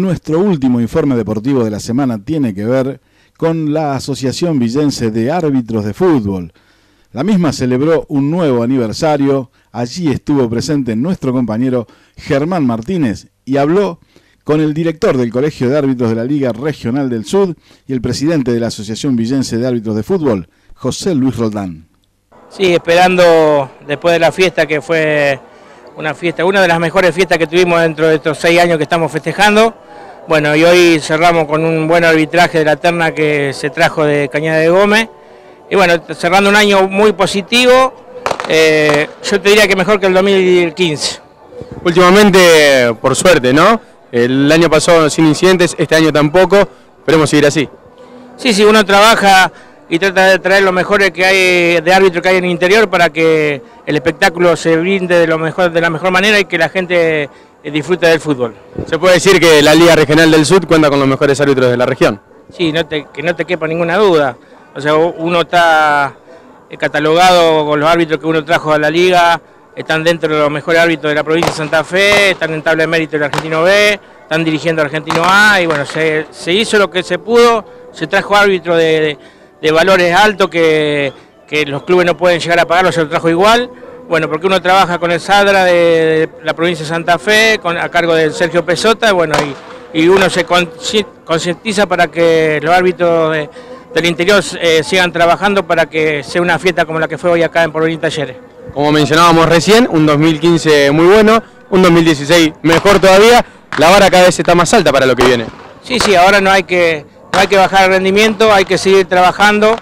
Nuestro último informe deportivo de la semana tiene que ver con la Asociación Villense de Árbitros de Fútbol. La misma celebró un nuevo aniversario. Allí estuvo presente nuestro compañero Germán Martínez y habló con el director del Colegio de Árbitros de la Liga Regional del Sur y el presidente de la Asociación Villense de Árbitros de Fútbol, José Luis Roldán. Sí, esperando después de la fiesta que fue una fiesta, una de las mejores fiestas que tuvimos dentro de estos seis años que estamos festejando. Bueno, y hoy cerramos con un buen arbitraje de la terna que se trajo de Cañada de Gómez. Y bueno, cerrando un año muy positivo, eh, yo te diría que mejor que el 2015. Últimamente, por suerte, ¿no? El año pasado sin incidentes, este año tampoco, esperemos seguir así. Sí, sí, uno trabaja y trata de traer lo mejores que hay de árbitro que hay en el interior para que el espectáculo se brinde de, lo mejor, de la mejor manera y que la gente eh, disfrute del fútbol. ¿Se puede decir que la Liga Regional del Sur cuenta con los mejores árbitros de la región? Sí, no te, que no te quepa ninguna duda. O sea, uno está eh, catalogado con los árbitros que uno trajo a la liga, están dentro de los mejores árbitros de la provincia de Santa Fe, están en tabla de mérito del Argentino B, están dirigiendo al Argentino A y bueno, se, hizo lo que se pudo, se trajo árbitros de de valores altos que, los clubes no pueden llegar a pagarlo, se lo trajo igual. Bueno, porque uno trabaja con el Sadra de, la provincia de Santa Fe, con, a cargo de Sergio Pesota, bueno, y, y uno se concientiza para que los árbitros del interior eh, sigan trabajando para que sea una fiesta como la que fue hoy acá en Porvenir Talleres. Como mencionábamos recién, un 2015 muy bueno, un 2016 mejor todavía, la vara cada vez está más alta para lo que viene. Sí, sí, ahora no hay que hay que bajar el rendimiento, hay que seguir trabajando.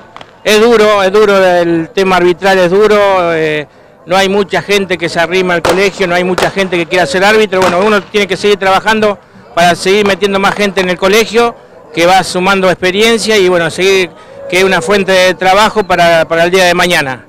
Es duro, es duro, el tema arbitral es duro, eh, no hay mucha gente que se arrima al colegio, no hay mucha gente que quiera ser árbitro, bueno, uno tiene que seguir trabajando para seguir metiendo más gente en el colegio, que va sumando experiencia y bueno, seguir que es una fuente de trabajo para, para el día de mañana.